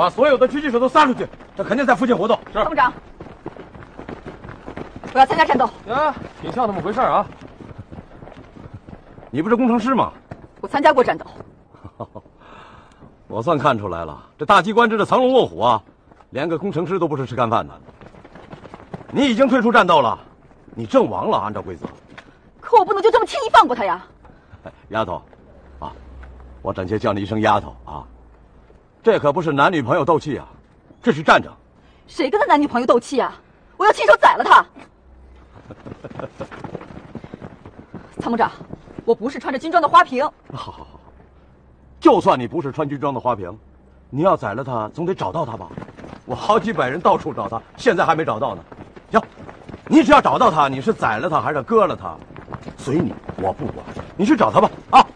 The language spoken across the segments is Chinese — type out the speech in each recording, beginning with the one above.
把所有的狙击手都撒出去，这肯定在附近活动。是。参谋长，我要参加战斗。啊，挺像那么回事啊。你不是工程师吗？我参加过战斗。我算看出来了，这大机关这是藏龙卧虎啊，连个工程师都不是吃干饭的。你已经退出战斗了，你阵亡了，按照规则。可我不能就这么轻易放过他呀！丫头，啊，我暂且叫你一声丫头啊。这可不是男女朋友斗气啊，这是战争。谁跟他男女朋友斗气啊？我要亲手宰了他！参谋长，我不是穿着军装的花瓶。好好好，就算你不是穿军装的花瓶，你要宰了他，总得找到他吧？我好几百人到处找他，现在还没找到呢。行，你只要找到他，你是宰了他还是割了他，随你，我不管。你去找他吧，啊！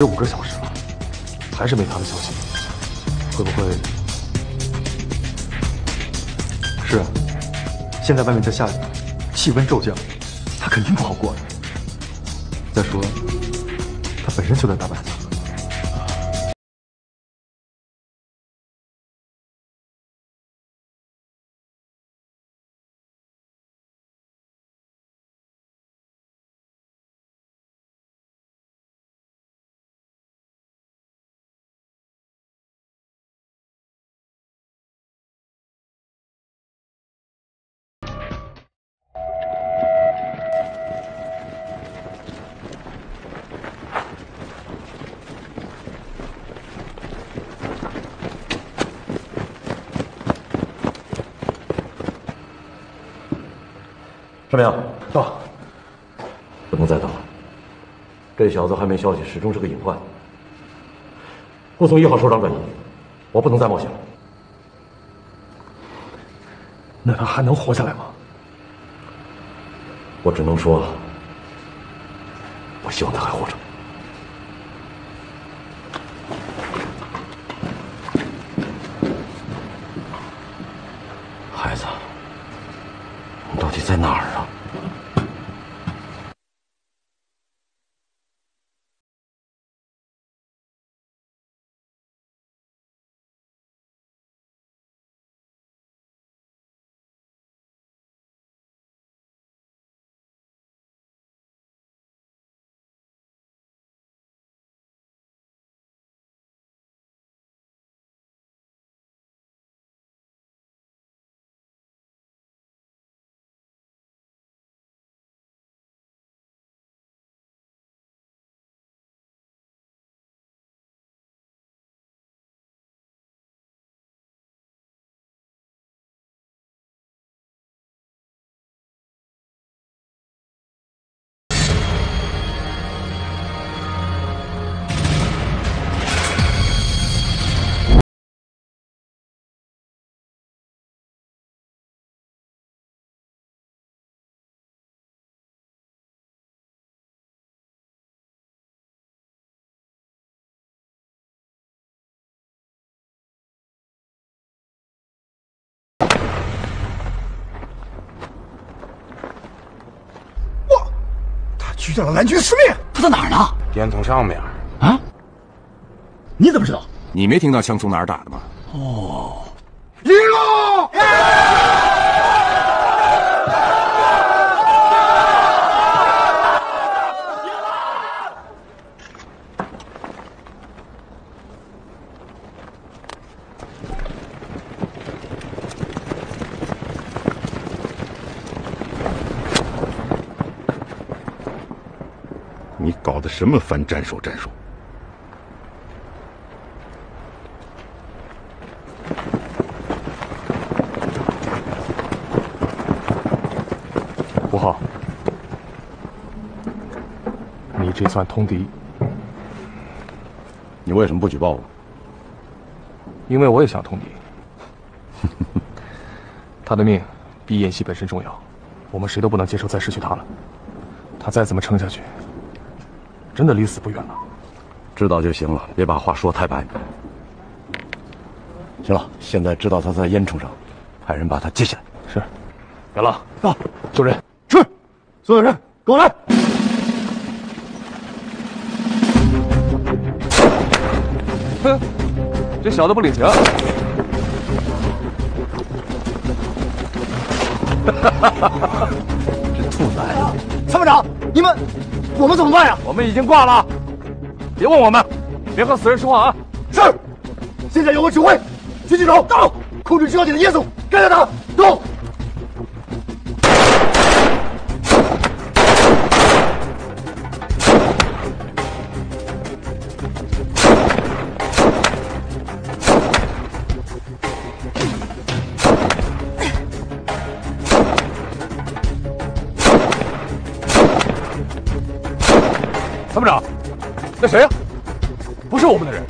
这五个小时了，还是没他的消息，会不会？是啊，现在外面在下雨，气温骤降，他肯定不好过。再说，他本身就在大板子。陈明，到。不能再等了。这小子还没消息，始终是个隐患。我从一号首长转移，我不能再冒险了。那他还能活下来吗？我只能说，我希望他还活着。孩子，你到底在哪儿啊？局长的蓝军司令，他在哪儿呢？烟囱上面。啊？你怎么知道？你没听到枪从哪儿打的吗？哦，一路！你搞的什么反战术战术？吴浩，你这算通敌，你为什么不举报我？因为我也想通敌。他的命比演戏本身重要，我们谁都不能接受再失去他了。他再怎么撑下去，真的离死不远了。知道就行了，别把话说太白。行了，现在知道他在烟囱上，派人把他接下来。是，元朗到，救人。是，所有人跟我来。哼，这小子不领情。这兔崽子！参谋长，你们，我们怎么办呀？我们已经挂了，别问我们，别和死人说话啊！是，现在由我指挥，狙击手到，控制制高点的耶稣，干掉他，走！参谋长，那谁呀、不是我们的人。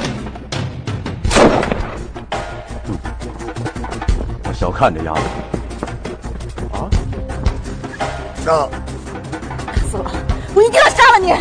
我小看这丫头。啊！杀。死了！我一定要杀了你！